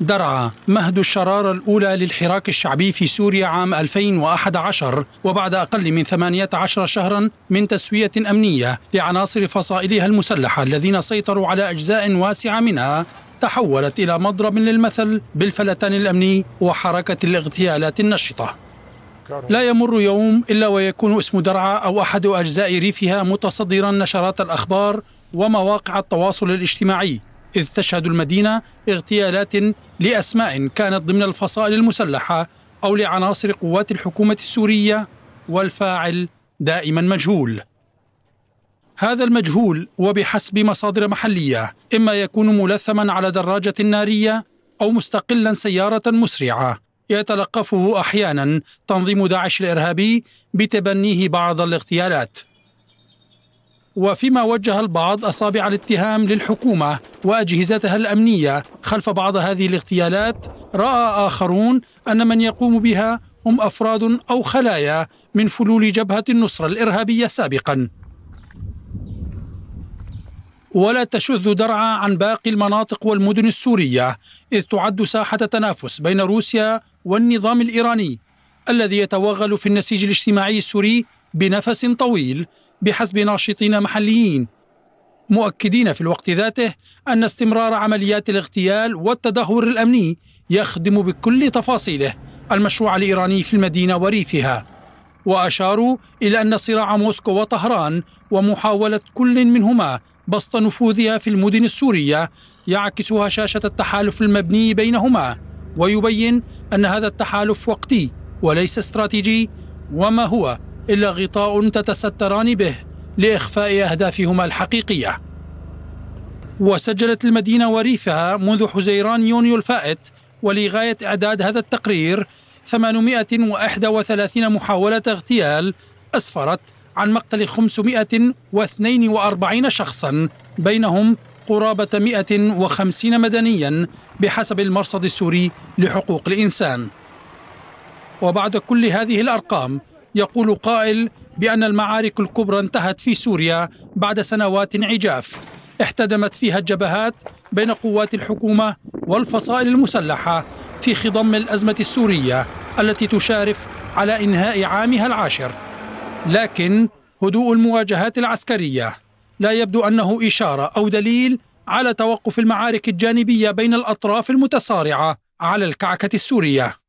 درعا مهد الشرارة الأولى للحراك الشعبي في سوريا عام 2011 وبعد أقل من 18 شهرا من تسوية أمنية لعناصر فصائلها المسلحة الذين سيطروا على أجزاء واسعة منها تحولت إلى مضرب للمثل بالفلتان الأمني وحركة الاغتيالات النشطة. لا يمر يوم إلا ويكون اسم درعا أو أحد أجزاء ريفها متصدرا نشرات الأخبار ومواقع التواصل الاجتماعي. إذ تشهد المدينة اغتيالات لأسماء كانت ضمن الفصائل المسلحة أو لعناصر قوات الحكومة السورية والفاعل دائما مجهول. هذا المجهول وبحسب مصادر محلية إما يكون ملثما على دراجة نارية أو مستقلا سيارة مسرعة. يتلقفه أحيانا تنظيم داعش الإرهابي بتبنيه بعض الاغتيالات. وفيما وجه البعض أصابع الاتهام للحكومة وأجهزتها الأمنية خلف بعض هذه الاغتيالات رأى آخرون أن من يقوم بها هم أفراد أو خلايا من فلول جبهة النصرة الإرهابية سابقا. ولا تشذ درعا عن باقي المناطق والمدن السورية إذ تعد ساحة تنافس بين روسيا والنظام الإيراني الذي يتوغل في النسيج الاجتماعي السوري بنفس طويل بحسب ناشطين محليين مؤكدين في الوقت ذاته أن استمرار عمليات الاغتيال والتدهور الأمني يخدم بكل تفاصيله المشروع الإيراني في المدينة وريفها. وأشاروا إلى أن صراع موسكو وطهران ومحاولة كل منهما بسط نفوذها في المدن السورية يعكس هشاشه التحالف المبني بينهما ويبين أن هذا التحالف وقتي وليس استراتيجي وما هو إلا غطاء تتستران به لإخفاء أهدافهما الحقيقية. وسجلت المدينة وريفها منذ حزيران يونيو الفائت ولغاية إعداد هذا التقرير 831 محاولة اغتيال أسفرت عن مقتل 542 شخصا بينهم قرابة 150 مدنيا بحسب المرصد السوري لحقوق الإنسان وبعد كل هذه الأرقام يقول قائل بأن المعارك الكبرى انتهت في سوريا بعد سنوات عجاف. احتدمت فيها الجبهات بين قوات الحكومة والفصائل المسلحة في خضم الأزمة السورية التي تشارف على إنهاء عامها العاشر. لكن هدوء المواجهات العسكرية لا يبدو أنه إشارة أو دليل على توقف المعارك الجانبية بين الأطراف المتصارعة على الكعكة السورية.